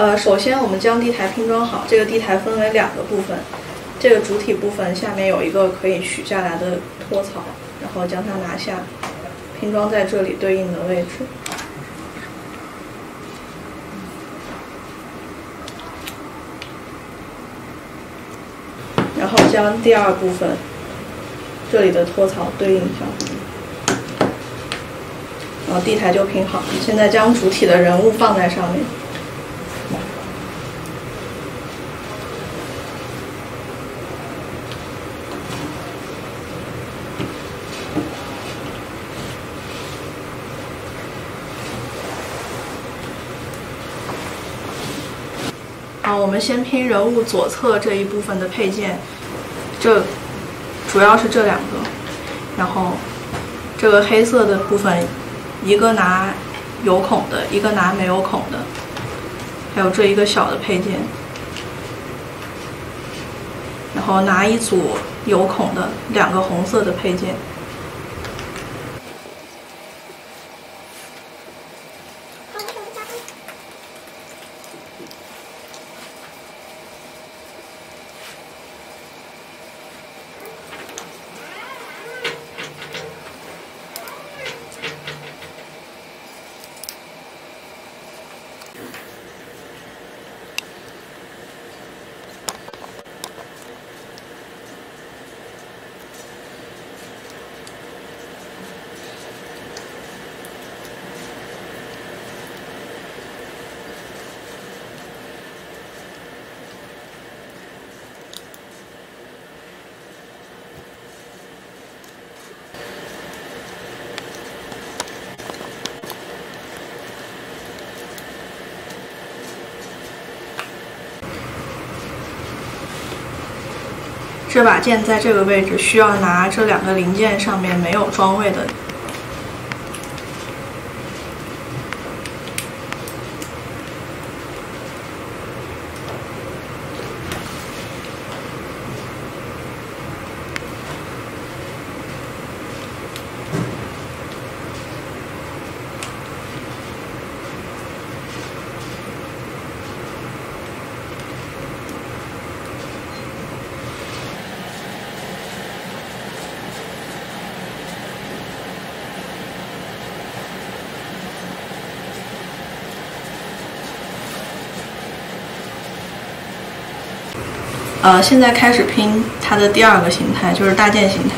呃，首先我们将地台拼装好，这个地台分为两个部分，这个主体部分下面有一个可以取下来的托槽，然后将它拿下，拼装在这里对应的位置。然后将第二部分这里的托槽对应上，然后地台就拼好。现在将主体的人物放在上面。我们先拼人物左侧这一部分的配件，这主要是这两个，然后这个黑色的部分，一个拿有孔的，一个拿没有孔的，还有这一个小的配件，然后拿一组有孔的两个红色的配件。这把剑在这个位置需要拿这两个零件上面没有装位的。呃，现在开始拼它的第二个形态，就是大剑形态。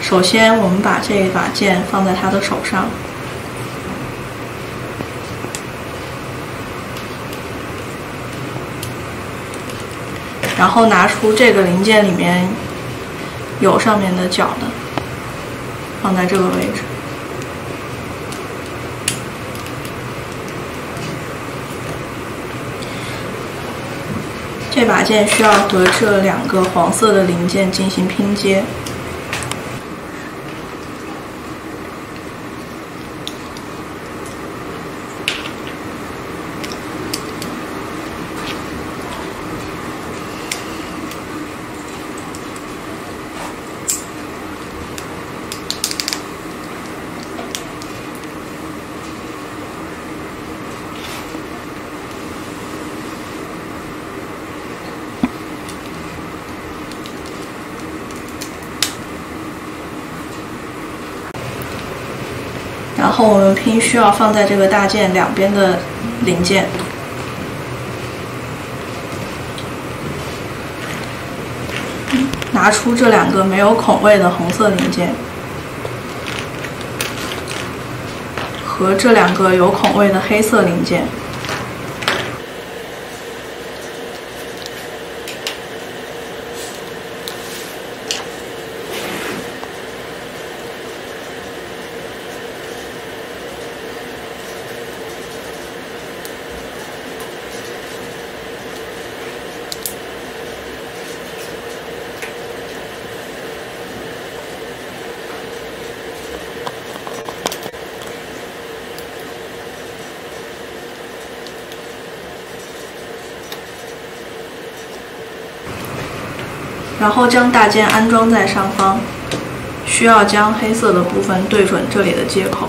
首先，我们把这一把剑放在他的手上，然后拿出这个零件里面有上面的角的，放在这个位置。这把剑需要和这两个黄色的零件进行拼接。后我们拼需要放在这个大件两边的零件，拿出这两个没有孔位的红色零件，和这两个有孔位的黑色零件。然后将大件安装在上方，需要将黑色的部分对准这里的接口。